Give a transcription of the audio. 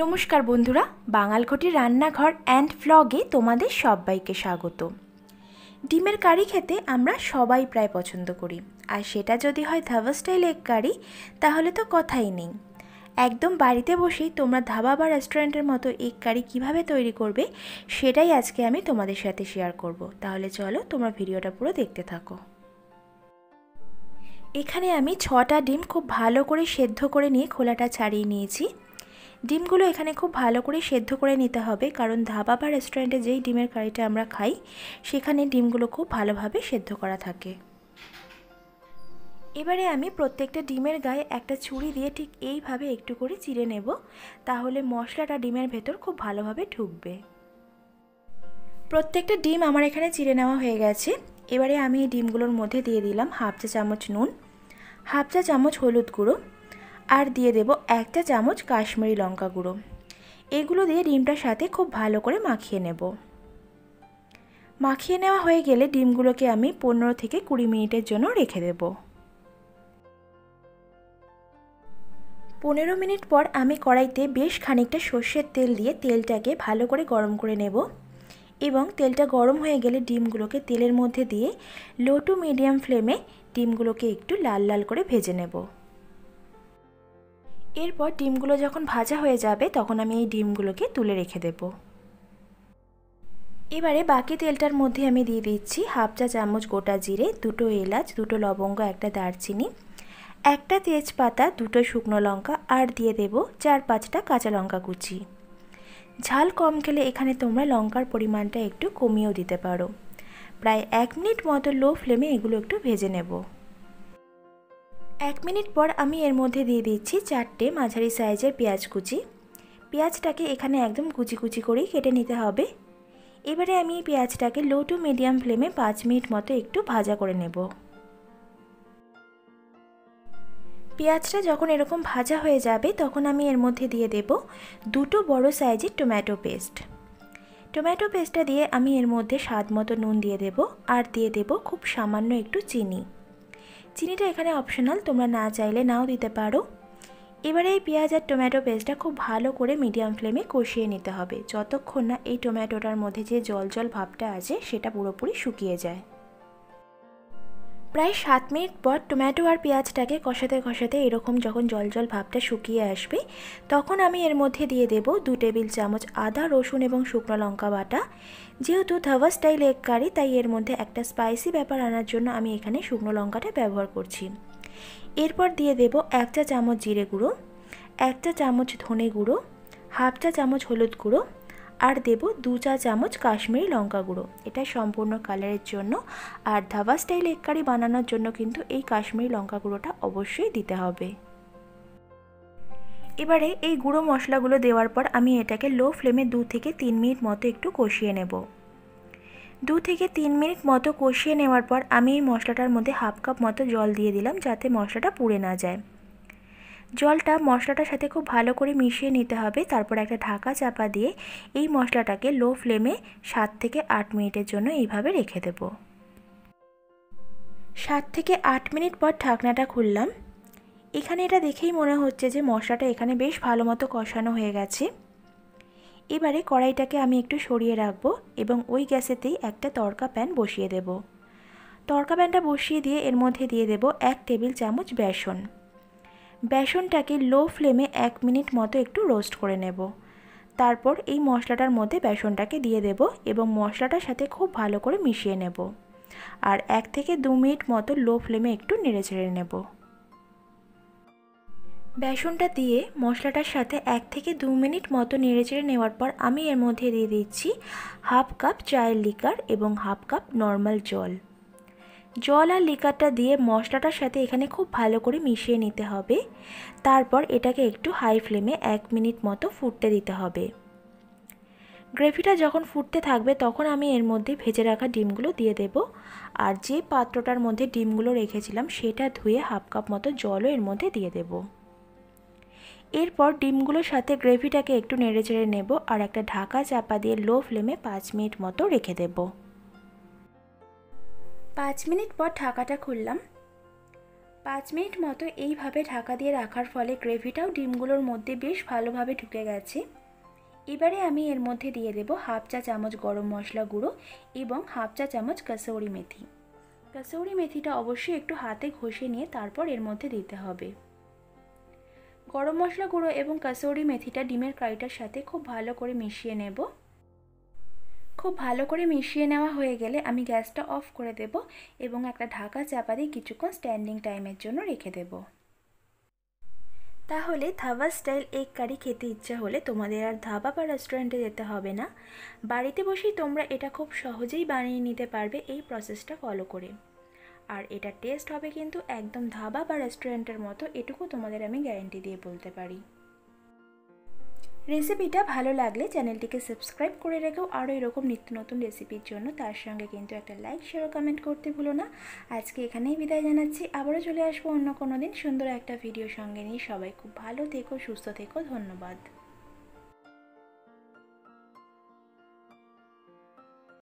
নমস্কার বন্ধুরা বাঙালঘটির রান্নাঘর অ্যান্ড ফ্লগে তোমাদের সবাইকে স্বাগত। ডিমের কারি খেতে আমরা সবাই প্রায় পছন্দ করি। আর সেটা যদি হয় ধাবা স্টাইল এগ কারি, তাহলে তো কথাই নেই। একদম বাড়িতে বসেই তোমরা ধাবা বা রেস্টুরেন্টের মতো এগ কারি কীভাবে তৈরি করবে, সেটাই আজকে আমি তোমাদের সাথে শেয়ার করব। তাহলে চলো তোমরা ভিডিওটা পুরো দেখতে থাকো। এখানে আমি ছটা ডিম খুব ভালো করে সেদ্ধ করে নিয়ে খোলাটা ছাড়িয়ে নিয়েছি। ডিমগুলো এখানে খুব ভালো করে সেদ্ধ করে নিতে হবে, কারণ ধাবা বা রেস্টুরেন্টে যেই ডিমের কারিটা আমরা খাই, সেখানে ডিমগুলো খুব ভালোভাবে সেদ্ধ করা থাকে। এবারে আমি প্রত্যেকটা ডিমের গায়ে একটা ছুরি দিয়ে ঠিক এইভাবে একটু করে চিড়ে নেব, তাহলে মশলাটা ডিমের ভেতর খুব ভালোভাবে ঢুকবে। প্রত্যেকটা ডিম আমার এখানে চিড়ে নেওয়া হয়ে গেছে। এবারে আমি এই ডিমগুলোর মধ্যে দিয়ে দিলাম হাফ চা চামচ নুন, হাফ চা চামচ হলুদ গুঁড়ো আর দিয়ে দেব একটা চামচ কাশ্মীরি লঙ্কা গুঁড়ো। এগুলো দিয়ে ডিমটার সাথে খুব ভালো করে মাখিয়ে নেব। মাখিয়ে নেওয়া হয়ে গেলে ডিমগুলোকে আমি পনেরো থেকে কুড়ি মিনিটের জন্য রেখে দেব। পনেরো মিনিট পর আমি কড়াইতে বেশ খানিকটা সর্ষের তেল দিয়ে তেলটাকে ভালো করে গরম করে নেব এবং তেলটা গরম হয়ে গেলে ডিমগুলোকে তেলের মধ্যে দিয়ে লো টু মিডিয়াম ফ্লেমে ডিমগুলোকে একটু লাল লাল করে ভেজে নেব। এরপর ডিমগুলো যখন ভাজা হয়ে যাবে, তখন আমি এই ডিমগুলোকে তুলে রেখে দেব। এবারে বাকি তেলটার মধ্যে আমি দিয়ে দিচ্ছি হাফ চা চামচ গোটা জিরে, দুটো এলাচ, দুটো লবঙ্গ, একটা দারচিনি, একটা তেজপাতা, দুটো শুকনো লঙ্কা, আর দিয়ে দেব চার পাঁচটা কাঁচা লঙ্কা কুচি। ঝাল কম খেলে এখানে তোমরা লঙ্কার পরিমাণটা একটু কমিয়েও দিতে পারো। প্রায় এক মিনিট মতো লো ফ্লেমে এগুলো একটু ভেজে নেব। এক মিনিট পর আমি এর মধ্যে দিয়ে দিচ্ছি চারটে মাঝারি সাইজের পেঁয়াজ কুচি। পেঁয়াজটাকে এখানে একদম কুচি কুচি করেই কেটে নিতে হবে। এবারে আমি এই পেঁয়াজটাকে লো টু মিডিয়াম ফ্লেমে পাঁচ মিনিট মতো একটু ভাজা করে নেব। পেঁয়াজটা যখন এরকম ভাজা হয়ে যাবে, তখন আমি এর মধ্যে দিয়ে দেব দুটো বড় সাইজের টমেটো পেস্ট টমেটো পেস্টটা দিয়ে আমি এর মধ্যে স্বাদ মতো নুন দিয়ে দেব আর দিয়ে দেব খুব সামান্য একটু চিনি। চিনিটা এখানে অপশনাল তোমরা না চাইলে নাও দিতে পারো। এবারে এই পেঁয়াজ আর টমেটো পেস্টটা খুব ভালো করে মিডিয়াম ফ্লেমে কষিয়ে নিতে হবে। যতক্ষণ না এই টমেটোটার মধ্যে যে জল জল ভাবটা আছে, সেটা পুরোপুরি শুকিয়ে যায়। প্রায় সাত মিনিট পর টমেটো আর পেঁয়াজটাকে কষাতে কষাতে এরকম যখন জল জল ভাবটা শুকিয়ে আসবে, তখন আমি এর মধ্যে দিয়ে দেব দু টেবিল চামচ আদা, রসুন এবং শুকনো লঙ্কা বাটা। যেহেতু ধাবা স্টাইল এগ কারি তাই এর মধ্যে একটা স্পাইসি ব্যাপার আনার জন্য আমি এখানে শুকনো লঙ্কাটা ব্যবহার করছি। এরপর দিয়ে দেব এক চা চামচ জিরে গুঁড়ো, এক চা চামচ ধনে গুঁড়ো, হাফ চা চামচ হলুদ গুঁড়ো আর দেব দু চা চামচ কাশ্মীরি লঙ্কা গুঁড়ো। এটা সম্পূর্ণ কালারের জন্য। আর ধাবা স্টাইল এগ কারি বানানোর জন্য কিন্তু এই কাশ্মীরি লঙ্কা গুঁড়োটা অবশ্যই দিতে হবে। এবারে এই গুঁড়ো মশলাগুলো দেওয়ার পর আমি এটাকে লো ফ্লেমে দু থেকে তিন মিনিট মতো একটু কষিয়ে নেব। দু থেকে তিন মিনিট মতো কষিয়ে নেওয়ার পর আমি এই মশলাটার মধ্যে হাফ কাপ মতো জল দিয়ে দিলাম যাতে মশলাটা পুড়ে না যায়। জলটা মশলাটার সাথে খুব ভালো করে মিশিয়ে নিতে হবে। তারপর একটা ঢাকা চাপা দিয়ে এই মশলাটাকে লো ফ্লেমে সাত থেকে আট মিনিটের জন্য এইভাবে রেখে দেব। সাত থেকে আট মিনিট পর ঢাকনাটা খুললাম। এখানে এটা দেখেই মনে হচ্ছে যে মশলাটা এখানে বেশ ভালো মতো কষানো হয়ে গেছে। এবারে কড়াইটাকে আমি একটু সরিয়ে রাখব এবং ওই গ্যাসেতেই একটা তড়কা প্যান বসিয়ে দেব। তরকা প্যানটা বসিয়ে দিয়ে এর মধ্যে দিয়ে দেব এক টেবিল চামচ বেসন। বেসনটাকে লো ফ্লেমে এক মিনিট মতো একটু রোস্ট করে নেব। তারপর এই মশলাটার মধ্যে বেসনটাকে দিয়ে দেব এবং মশলাটার সাথে খুব ভালো করে মিশিয়ে নেব। আর এক থেকে দু মিনিট মতো লো ফ্লেমে একটু নেড়ে ছেড়ে নেব। বেসনটা দিয়ে মশলাটার সাথে এক থেকে দু মিনিট মতো নেড়ে নেড়েচেড়ে নেওয়ার পর আমি এর মধ্যে দিয়ে দিচ্ছি হাফ কাপ চায়ের লিকার এবং হাফ কাপ নর্মাল জল। জল আর লিকারটা দিয়ে মশলাটার সাথে এখানে খুব ভালো করে মিশিয়ে নিতে হবে। তারপর এটাকে একটু হাই ফ্লেমে এক মিনিট মতো ফুটতে দিতে হবে। গ্রেভিটা যখন ফুটতে থাকবে তখন আমি এর মধ্যে ভেজে রাখা ডিমগুলো দিয়ে দেব। আর যে পাত্রটার মধ্যে ডিমগুলো রেখেছিলাম সেটা ধুয়ে হাফ কাপ মতো জলও এর মধ্যে দিয়ে দেব। এরপর ডিমগুলোর সাথে গ্রেভিটাকে একটু নেড়ে চেড়ে নেব আর একটা ঢাকা চাপা দিয়ে লো ফ্লেমে পাঁচ মিনিট মতো রেখে দেবো। পাঁচ মিনিট পর ঢাকাটা খুললাম। পাঁচ মিনিট মতো এইভাবে ঢাকা দিয়ে রাখার ফলে গ্রেভিটাও ডিমগুলোর মধ্যে বেশ ভালোভাবে ঢুকে গেছে। এবারে আমি এর মধ্যে দিয়ে দেব হাফ চা চামচ গরম মশলা গুঁড়ো এবং হাফ চা চামচ কাসৌরি মেথি। কাসৌরি মেথিটা অবশ্যই একটু হাতে ঘষে নিয়ে তারপর এর মধ্যে দিতে হবে। গরম মশলা গুঁড়ো এবং কাসৌরি মেথিটা ডিমের কারিটার সাথে খুব ভালো করে মিশিয়ে নেব। খুব ভালো করে মিশিয়ে নেওয়া হয়ে গেলে আমি গ্যাসটা অফ করে দেব এবং একটা ঢাকা চাপা দিয়ে কিছুক্ষণ স্ট্যান্ডিং টাইমের জন্য রেখে দেব। তাহলে ধাবা স্টাইল এগ কারি খেতে ইচ্ছা হলে তোমাদের আর ধাবা বা রেস্টুরেন্টে যেতে হবে না। বাড়িতে বসেই তোমরা এটা খুব সহজেই বানিয়ে নিতে পারবে এই প্রসেসটা ফলো করে। আর এটা টেস্ট হবে কিন্তু একদম ধাবা বা রেস্টুরেন্টের মতো, এটুকু তোমাদের আমি গ্যারেন্টি দিয়ে বলতে পারি। রেসিপিটা ভালো লাগলে চ্যানেলটিকে সাবস্ক্রাইব করে রেখেও আরও এরকম নিত্য নতুন রেসিপির জন্য তার সঙ্গে কিন্তু একটা লাইক শেয়ার কমেন্ট করতে ভুলো না। আজকে এখানেই বিদায় জানাচ্ছি। আবারও চলে আসব অন্য কোনো দিন সুন্দর একটা ভিডিও সঙ্গে নিয়ে। সবাই খুব ভালো থেকো, সুস্থ থেকো। ধন্যবাদ।